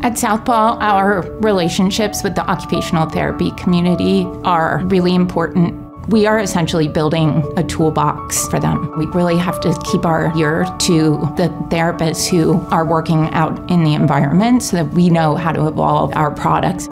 At Southpaw, our relationships with the occupational therapy community are really important. We are essentially building a toolbox for them. We really have to keep our ear to the therapists who are working out in the environment so that we know how to evolve our products.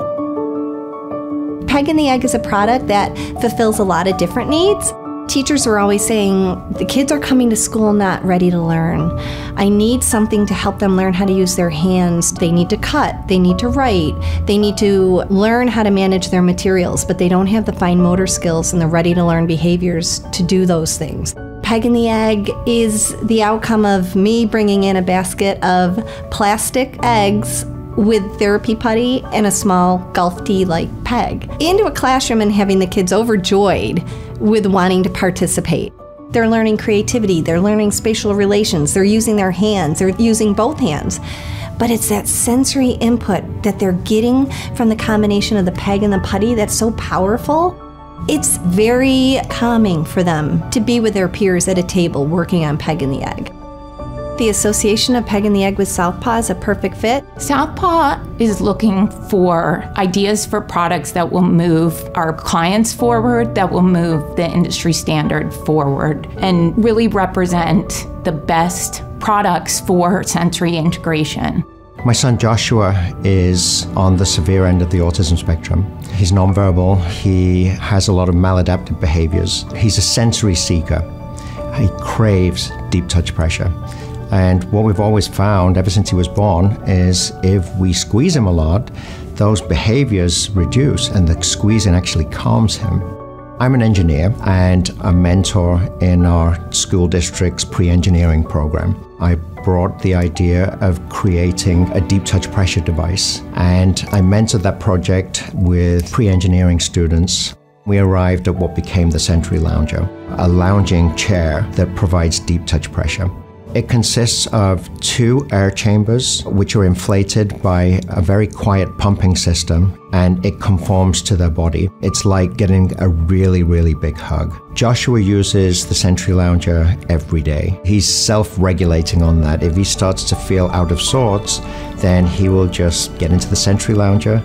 Peg in the Egg is a product that fulfills a lot of different needs. Teachers were always saying, the kids are coming to school not ready to learn. I need something to help them learn how to use their hands. They need to cut, they need to write, they need to learn how to manage their materials, but they don't have the fine motor skills and the ready to learn behaviors to do those things. Peg in the Egg is the outcome of me bringing in a basket of plastic eggs with therapy putty and a small golf tee like peg into a classroom and having the kids overjoyed with wanting to participate. They're learning creativity, they're learning spatial relations, they're using their hands, they're using both hands. But it's that sensory input that they're getting from the combination of the peg and the putty that's so powerful. It's very calming for them to be with their peers at a table working on peg in the egg. The association of Peg in the Egg with Southpaw is a perfect fit. Southpaw is looking for ideas for products that will move our clients forward, that will move the industry standard forward, and really represent the best products for sensory integration. My son Joshua is on the severe end of the autism spectrum. He's nonverbal, he has a lot of maladaptive behaviors. He's a sensory seeker. He craves deep touch pressure. And what we've always found ever since he was born is if we squeeze him a lot, those behaviors reduce and the squeezing actually calms him. I'm an engineer and a mentor in our school district's pre engineering program. I brought the idea of creating a deep touch pressure device and I mentored that project with pre engineering students. We arrived at what became the Sensory Lounger, a lounging chair that provides deep touch pressure. It consists of two air chambers, which are inflated by a very quiet pumping system, and it conforms to their body. It's like getting a really, really big hug. Joshua uses the Sensory Lounger every day. He's self regulating on that. If he starts to feel out of sorts, then he will just get into the Sensory Lounger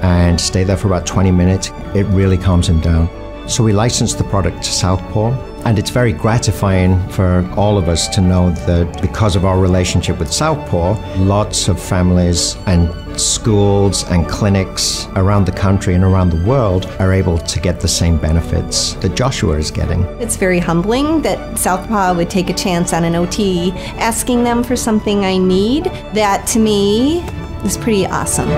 and stay there for about 20 minutes. It really calms him down. So we licensed the product to Southpaw and it's very gratifying for all of us to know that because of our relationship with Southpaw, lots of families and schools and clinics around the country and around the world are able to get the same benefits that Joshua is getting. It's very humbling that Southpaw would take a chance on an OT asking them for something I need. That to me is pretty awesome.